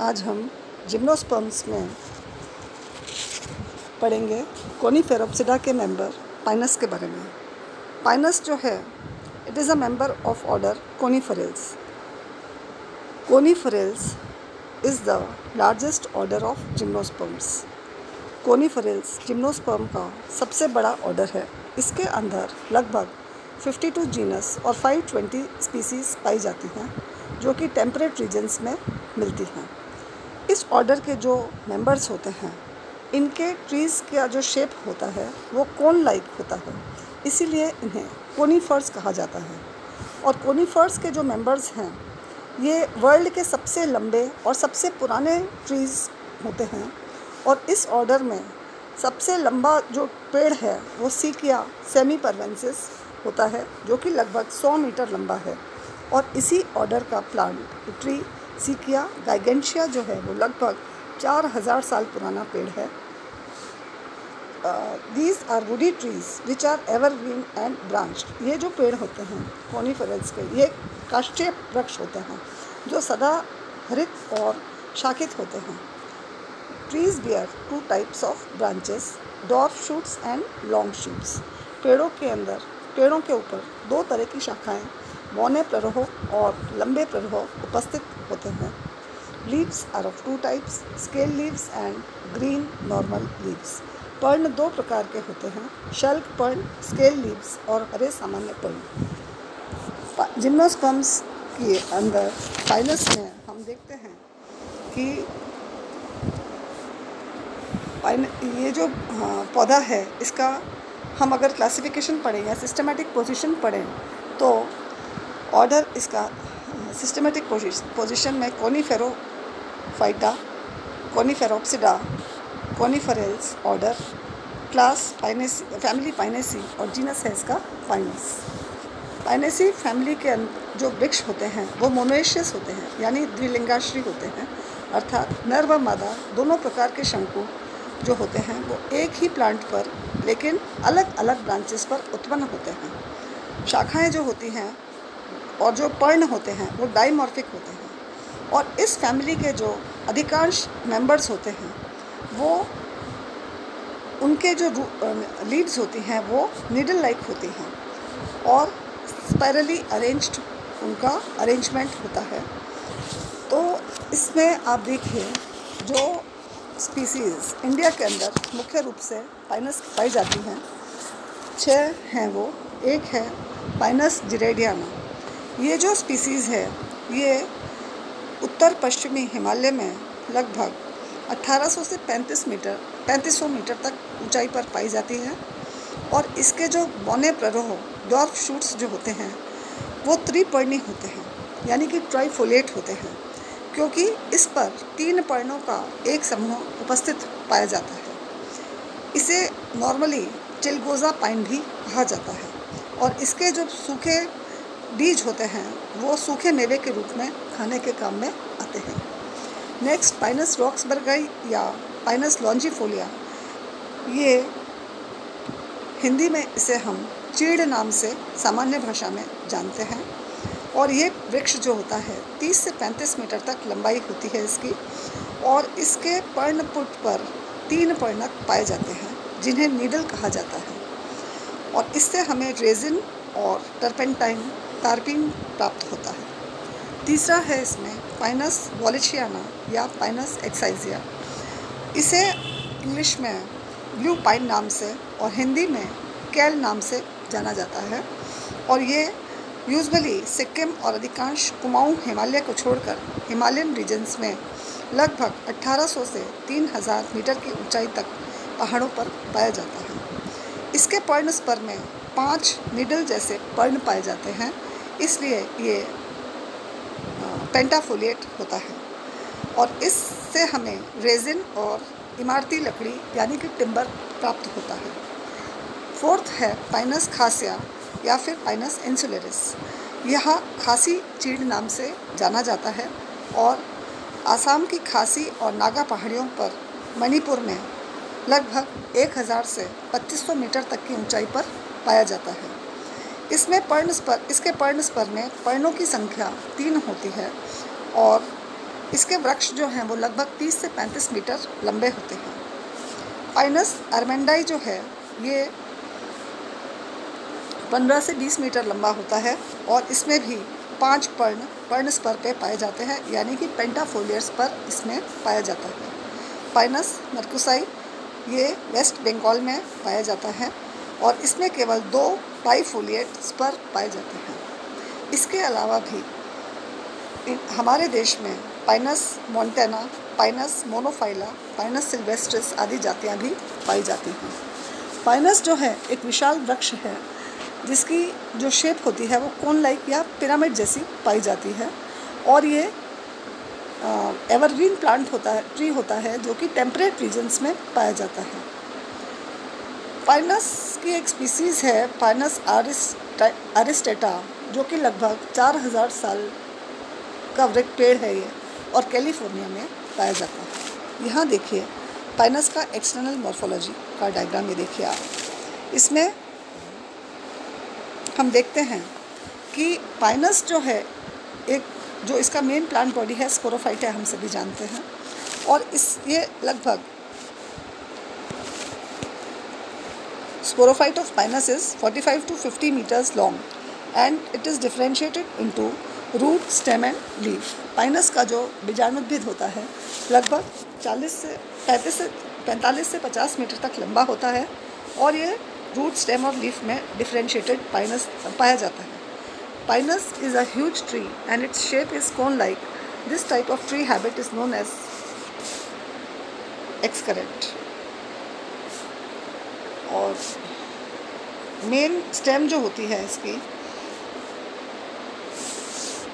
आज हम जिम्नोस्पर्म्स में पढ़ेंगे कोनीफेरोप्सिडा के मेंबर पाइनस के बारे में। पाइनस जो है it is a member of order coniferales coniferales is the largest order of gymnosperms coniferales gymnosperm का सबसे बड़ा ऑर्डर है। इसके अंदर लगभग 52 जीनस और 520 स्पीसीज़ पाई जाती हैं, जो कि टेम्परेट रीजन्स में मिलती हैं। इस ऑर्डर के जो मेंबर्स होते हैं, इनके ट्रीज़ का जो शेप होता है, वो कोन लाइक होता है। इसीलिए इन्हें कोनीफर्स कहा जाता है। और कोनीफर्स के जो मेंबर्स हैं, ये वर्ल्ड के सबसे लंबे और सबसे पुराने ट्रीज़ होते हैं। और इस ऑर्डर में सबसे लंबा जो पेड़ है, वो सीकिया सेमी परवेंसिस होता है, जो कि लगभग 100 मीटर लंबा है। और इसी ऑर्डर का प्लांट ट्री सीकिया गाइगेंशिया जो है, वो लगभग चार हज़ार साल पुराना पेड़ है। These are woody trees which are evergreen and branch ये जो पेड़ होते हैं कॉनीफेरल्स के, ये काष्ठीय वृक्ष होते हैं, जो सदा हरित और शाखित होते हैं। Trees bear two types of branches dwarf shoots and long shoots पेड़ों के अंदर, पेड़ों के ऊपर दो तरह की शाखाएँ बौने प्ररोह और लंबे प्ररोह उपस्थित होते हैं। Leaves are of two types scale leaves and green normal leaves पर्ण दो प्रकार के होते हैं शल्क पर्ण स्केल लीव्स और हरे सामान्य पर्ण। जिम्नोस्पम्स के अंदर फाइलस में हम देखते हैं कि ये जो हाँ, पौधा है इसका हम अगर क्लासिफिकेशन पढ़ें या सिस्टमेटिक पोजीशन पढ़ें तो ऑर्डर इसका सिस्टमेटिक पोजीशन में coniferophyta coniferopsida coniferales order class pinaceae family pinaceae और जीनस है इसका पाइनस पाइनेसी फैमिली के जो वृक्ष होते हैं, वो मोनोशियस होते हैं, यानी द्विलिंगाश्री होते हैं, अर्थात नर व मादा दोनों प्रकार के शंकु जो होते हैं, वो एक ही प्लांट पर, लेकिन अलग अलग ब्रांचेस पर उत्पन्न होते हैं। शाखाएँ जो होती हैं और जो पर्ण होते हैं, वो डाइमॉर्फिक होते हैं। और इस फैमिली के जो अधिकांश मेंबर्स होते हैं, वो उनके जो लीड्स होती हैं, वो नीडल लाइक होती हैं। और स्पायरली अरेंज्ड उनका अरेंजमेंट होता है। तो इसमें आप देखिए, जो स्पीसीज़ इंडिया के अंदर मुख्य रूप से पाइनस पाई जाती हैं छः हैं वो। एक है पाइनस जिरेडियाना ये जो स्पीसीज़ है, ये उत्तर पश्चिमी हिमालय में लगभग 1800 से 35 मीटर 3500 मीटर तक ऊंचाई पर पाई जाती है और इसके जो बौने प्ररोह डॉर्फ शूट्स जो होते हैं, वो त्रिपर्णी होते हैं, यानी कि ट्राइफोलेट होते हैं, क्योंकि इस पर तीन पर्णों का एक समूह उपस्थित पाया जाता है। इसे नॉर्मली चिलगोज़ा पाइन भी कहा जाता है और इसके जो सूखे बीज होते हैं, वो सूखे मेवे के रूप में खाने के काम में आते हैं। नेक्स्ट पाइनस रॉक्सबर्गाई या पाइनस लॉन्जीफोलिया ये हिंदी में इसे हम चीड़ नाम से सामान्य भाषा में जानते हैं। और ये वृक्ष जो होता है 30 से 35 मीटर तक लंबाई होती है इसकी। और इसके पर्णपुट पर तीन पर्णक पाए जाते हैं, जिन्हें नीडल कहा जाता है। और इससे हमें रेजिन और टर्पेंटाइन तारपीन प्राप्त होता है। तीसरा है इसमें पाइनस वॉलिशियाना या पाइनस एक्साइजिया। इसे इंग्लिश में ब्लू पाइन नाम से और हिंदी में कैल नाम से जाना जाता है और ये यूजली सिक्किम और अधिकांश कुमाऊं हिमालय को छोड़कर हिमालयन रीजन्स में लगभग 1800 से 3000 मीटर की ऊंचाई तक पहाड़ों पर पाया जाता है। इसके पर्ण स्पर में पाँच निडल जैसे पर्ण पाए जाते हैं इसलिए ये पेंटाफोलिएट होता है। और इससे हमें रेजिन और इमारती लकड़ी, यानी कि टिम्बर, प्राप्त होता है। फोर्थ है पाइनस खासिया, या फिर पाइनस इंसुलेरिस। यह खासी चीड़ नाम से जाना जाता है और आसाम की खासी और नागा पहाड़ियों पर मणिपुर में लगभग 1000 से 2500 मीटर तक की ऊंचाई पर पाया जाता है। इसमें पर्ण स्पर इसके पर्ण स्पर में पर्णों की संख्या तीन होती है और इसके वृक्ष जो हैं वो लगभग 30 से 35 मीटर लंबे होते हैं। पाइनस अरमेंडाई जो है, ये 15 से 20 मीटर लंबा होता है और इसमें भी पाँच पर्ण पर्ण स्पर पे पाए जाते हैं, यानी कि पेंटाफोलियर्स पर इसमें पाया जाता है। पाइनस मरकुसाई ये वेस्ट बंगाल में पाया जाता है। और इसमें केवल दो टाइफोलिएट स्पर पाए जाते हैं। इसके अलावा भी हमारे देश में Pinus montana Pinus monophylla, Pinus sylvestris आदि जातियाँ भी पाई जाती हैं। पाइनस जो है, एक विशाल वृक्ष है, जिसकी जो शेप होती है वो कोन लाइक या पिरामिड जैसी पाई जाती है। और ये एवरग्रीन प्लांट होता है, ट्री होता है, जो कि टेम्परेट रीजन्स में पाया जाता है। पाइनस की एक स्पीसीज़ है, पाइनस आरिस्टेटा, जो कि लगभग चार हज़ार साल का वृक्ष पेड़ है ये, और कैलिफ़ोर्निया में पाया जाता है। यहाँ देखिए, पाइनस का एक्सटर्नल मॉर्फोलॉजी का डायग्राम ये देखिए आप। इसमें हम देखते हैं कि पाइनस जो है, एक जो इसका मेन प्लांट बॉडी है स्पोरोफाइट है, हम सभी जानते हैं। और इस ये लगभग sporophyte of Pinus is 45 to 50 metres long and it is differentiated into root stem and leaf Pinus का जो बीजाणुद्भिद होता है, लगभग 40 से 35 से 45 से 50 मीटर तक लंबा होता है और ये रूट स्टेम और लीफ में डिफ्रेंशिएटेड पाइनस पाया जाता है। Pinus is a huge tree and its shape is cone like this type of tree habit is known as excurrent और मेन स्टेम जो होती है इसकी,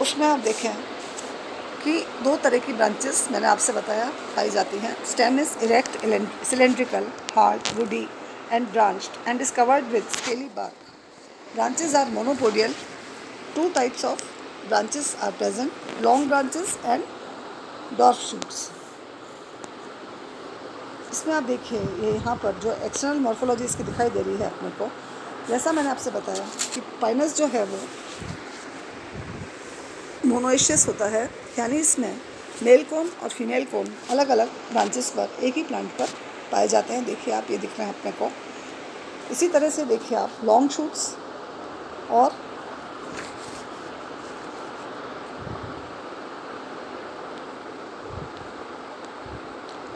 उसमें आप देखें कि दो तरह की ब्रांचेस मैंने आपसे बताया, पाई जाती हैं। Stem is erect cylindrical hard woody and branched and is covered with scaly bark branches are monopodial two types of branches are present long branches and dwarf shoots इसमें आप देखिए, ये यहाँ पर जो एक्सटर्नल मॉर्फोलॉजी इसकी दिखाई दे रही है अपने को, जैसा मैंने आपसे बताया कि पाइनस जो है वो मोनोइशियस होता है, यानी इसमें मेल कोन और फीमेल कोन अलग अलग ब्रांचेस पर, एक ही प्लांट पर पाए जाते हैं। देखिए आप, ये दिख रहे हैं अपने को। इसी तरह से देखिए आप लॉन्ग शूट्स और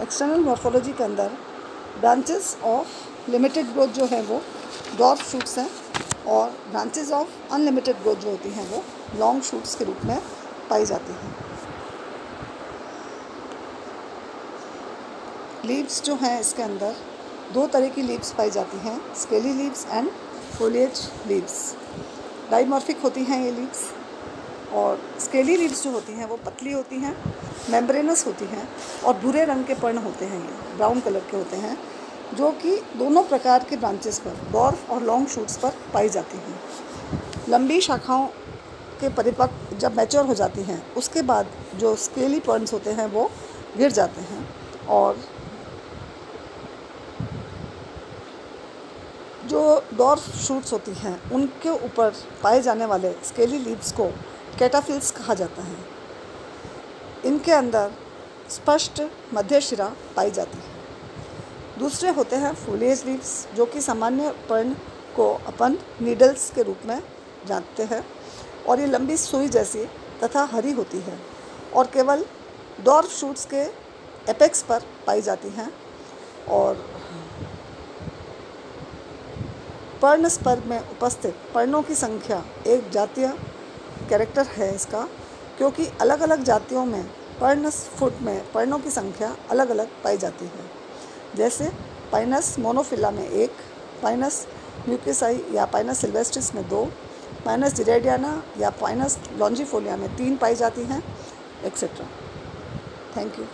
एक्सटर्नल मॉर्फोलॉजी के अंदर ब्रांचेस ऑफ़ लिमिटेड ग्रोथ जो है वो डॉर्फ शूट्स हैं और ब्रांचेस ऑफ़ अनलिमिटेड ग्रोथ जो होती हैं वो लॉन्ग शूट्स के रूप में पाई जाती हैं। लीव्स जो हैं इसके अंदर दो तरह की लीव्स पाई जाती हैं scaly leaves and foliage leaves dimorphic होती हैं ये लीव्स और स्केली लीव्स जो होती हैं, वो पतली होती हैं मेम्ब्रेनस होती हैं और भूरे रंग के पर्ण होते हैं ये ब्राउन कलर के होते हैं, जो कि दोनों प्रकार के ब्रांचेस पर डॉर्फ और लॉन्ग शूट्स पर पाई जाती हैं। लंबी शाखाओं के परिपक्व जब मैच्योर हो जाती हैं, उसके बाद जो स्केली पॉइंट्स होते हैं, वो गिर जाते हैं और जो डॉर्फ शूट्स होती हैं, उनके ऊपर पाए जाने वाले स्केली लीव्स को कैटाफिल्स कहा जाता है। इनके अंदर स्पष्ट मध्य शिरा पाई जाती है। दूसरे होते हैं फुलेज लीव्स जो कि सामान्य पर्ण को अपन नीडल्स के रूप में जानते हैं, और ये लंबी सुई जैसी तथा हरी होती है, और केवल डॉर्फ शूट्स के एपेक्स पर पाई जाती हैं, और पर्ण स्पर्ग में उपस्थित पर्णों की संख्या एक जातीय कैरेक्टर है इसका, क्योंकि अलग अलग जातियों में पर्णस फुट में पर्णों की संख्या अलग अलग पाई जाती है। जैसे पाइनस मोनोफिला में एक पाइनस म्यूकिसाई या पाइनस सिल्वेस्ट्रिस में दो पाइनस जिरेडियाना या पाइनस लॉन्जीफोलिया में तीन पाई जाती हैं एक्सेट्रा थैंक यू